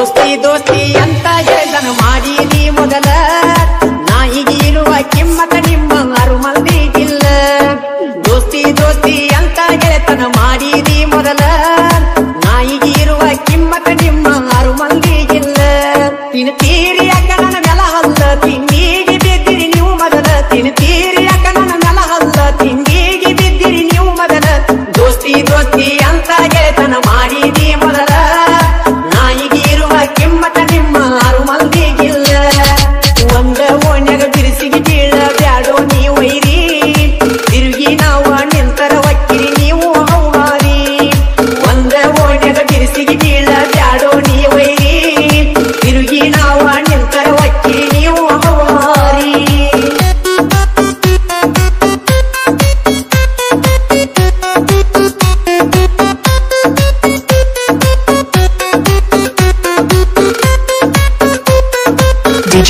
ದೋಸ್ತಿ ದೋಸ್ತಿ ಅಂತ ಹೇಳ್ದನು ಮಾಡಿ ನೀ ಮೊದಲ. ನಾಯಿಗೆ ಇರುವ ಕಿಮ್ಮತ ನಿಮ್ಮ ಆರು ಇಲ್ಲ. ದೋಸ್ತಿ ದೋಸ್ತಿ ಅಂತ ಗೆಳೆತನ ನೀ ಮೊದಲ. ನಾಯಿಗೆ ಇರುವ ಕಿಮ್ಮತ ನಿಮ್ಮ ಆರು ಮಂದಿಗಿಲ್ಲ ಇನ್ನು ತೀರಿ ಅಕ್ಕ ನನ್ನ ನೆಲ ಹಲ್ಲ, ತಿಂಡಿಗೆ ಬಿದ್ದಿರಿ ನೀವು ಮೊದಲ. ತಿನ್ನು ತೀರಿ ಅಕ್ಕ ನನ್ನ ನೆಲ ಹಲ್ಲ, ತಿಂಡಿಗೆ ಬಿದ್ದಿರಿ ನೀವು ಮೊದಲ. ದೋಸ್ತಿ ದೋಸ್ತಿ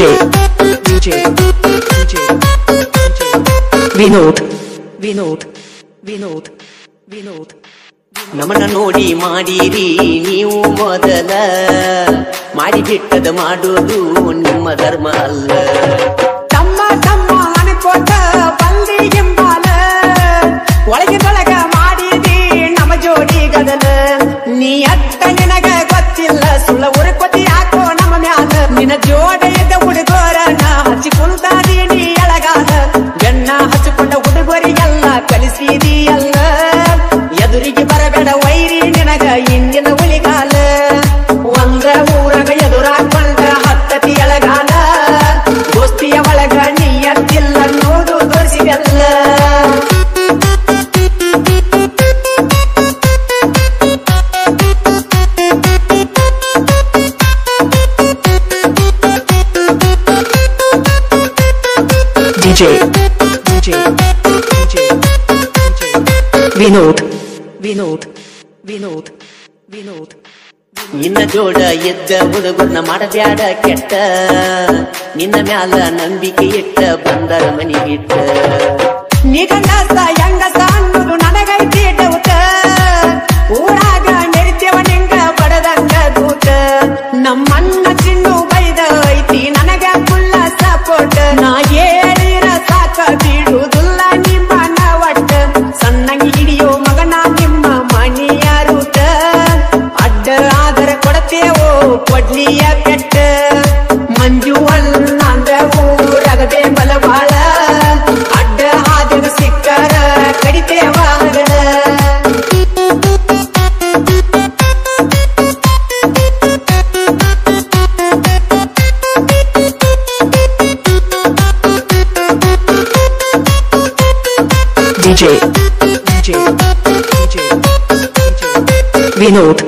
DJ, DJ, DJ, Vinod, Vinod, Vinod, Vinod. ನಮ್ಮನ್ನ ನೋಡಿ ಮಾಡಿರಿ ನೀವು ಮೊದಲ. ಮಾಡಿ ಬಿಟ್ಟದ ಮಾಡೋದು ನಿಮ್ಮ ಧರ್ಮ ಅಲ್ಲ. ತಮ್ಮ ತಮ್ಮ ಅನ್ಕೋತ ಬಂದಿ ಎಂಬಾಲ ಒಳಗಿದೊಳಗ ಮಾಡಿದಿ ನಮ್ಮ ಜೋಡಿ ಗದಲ. ನೀ ಅತ್ತ ನಿನಗ ಗೊತ್ತಿಲ್ಲ ಸುಳ್ಳ ಉರುಪತಿ DJ, DJ, DJ, Vinod Vinod Vinod Vinod Vinod. ನಿನ್ನ ಜೋಡ ಎದ್ದ ಹುಡುಗರ್ನ ಮಾಡಬ್ಯಾಡ ಕೆಟ್ಟ. ನಿನ್ನ ಮ್ಯಾಲ ನಂಬಿಕೆ ಇಟ್ಟ ಬಂದರ ಮನಿ ಬಿಟ್ಟ ನಿಗಂಡಸ DJ, DJ, DJ. Vinod,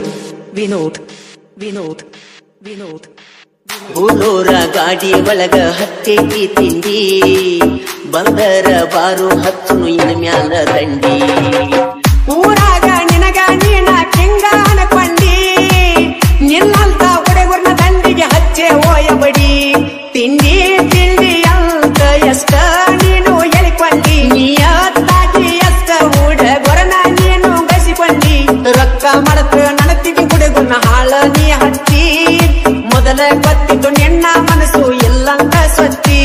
Vinod, Vinod, Vinod. ಊರೂರ ಗಾಡಿ ಒಳಗ ಹತ್ತೈತಿ ತಿಂಡಿ ಬಂದರ ಬಾರು ಹತ್ತು ಇನ್ ಮ್ಯಾಲ ದಂಡಿ ಊರಾಗ ಮಾಡತ್ತ ಗುಡಗುನ ಹಾಳ ನೀ ಹತ್ತಿ. ಮೊದಲ ಗೊತ್ತಿದ್ದು ನಿನ್ನ ಮನಸ್ಸು ಎಲ್ಲಂತ ಸತ್ತಿ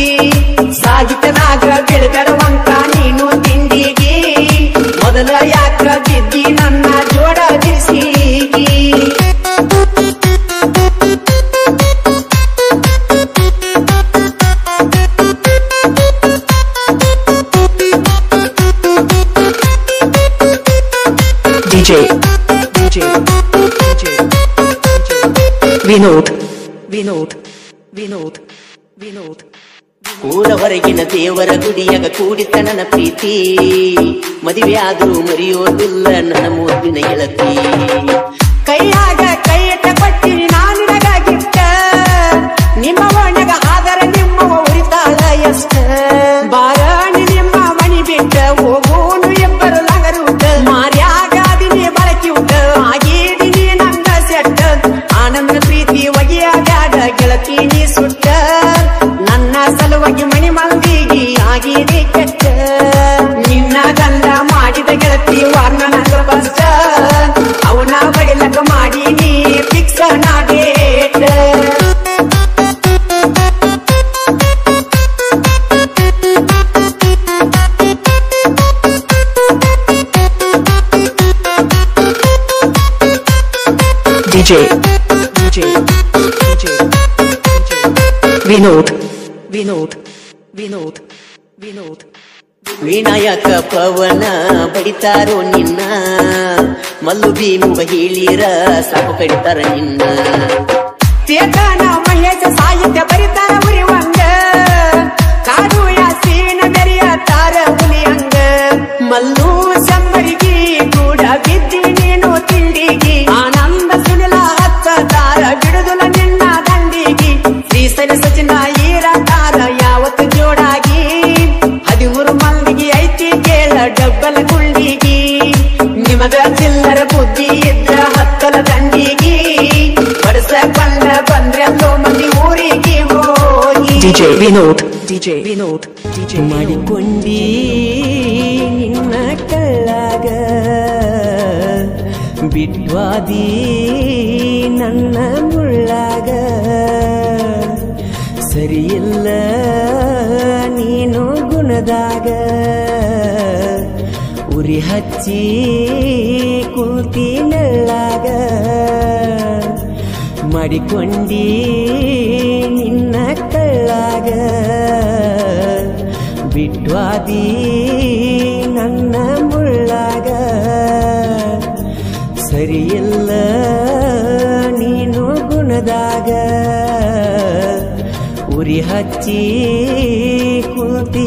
ಸಾಹಿತ್ಯನಾಗ ಬೆಳಗರುವಂತ ನೀನು ತಿಂಡಿಗೆ. ಮೊದಲ ಯಾತ್ರ ಬಿದ್ದಿ ನನ್ನ ಜೋಡ DJ, DJ, ವಿನೋದ್ ವಿನೋದ್ ವಿನೋದ್ ಊರ ಹೊರಗಿನ ದೇವರ ಗುಡಿಯಾಗ ಕೂಡಿತನನ ಪ್ರೀತಿ. ಮದುವೆ ಆದರೂ ಮರೆಯೋದಿಲ್ಲ ನನ್ನ ಮುದ್ದಿನ ಗೆಳತಿ ಕೈಯಾಗ ಕೈ DJ. DJ. DJ. Vinod. Vinod. Vinod. Vinod. Vinayaka ಪವನ ಬಡಿತಾರೋ ನಿನ್ನ? ಮಲ್ಲು ಭೀಮುಗ ಹೇಳಿರ ಸಾಕು ಕಡಿತಾರ ನಿನ್ನ? ಚೇತನ ಮಹೇಶ ಸಾಹಿತ್ಯ ಬರಿತಾರ? DJ Vinod. DJ Vinod. DJ ಮಾಡಿಕೊಂಡಿ ನಿನ್ನ ಕಳ್ಳಾಗ ಬಿಟ್ವಾದಿ ನನ್ನ ಮುಳ್ಳಾಗ ಸರಿಯಿಲ್ಲ ನೀನು ಗುಣದಾಗ ಉರಿ ಹಚ್ಚಿ ಕುಂತಿ ನೆಳ್ಳಾಗ ಮಾಡಿಕೊಂಡಿ ನಿನ್ನ ಕಳ್ಳಾಗ ಬಿಟ್ವಾದಿ ನನ್ನ ಮುಳ್ಳಾಗ. ಸರಿಯಿಲ್ಲ ನೀನು ಗುಣದಾಗ. ಉರಿ ಹಚ್ಚಿ ಕುಂತಿ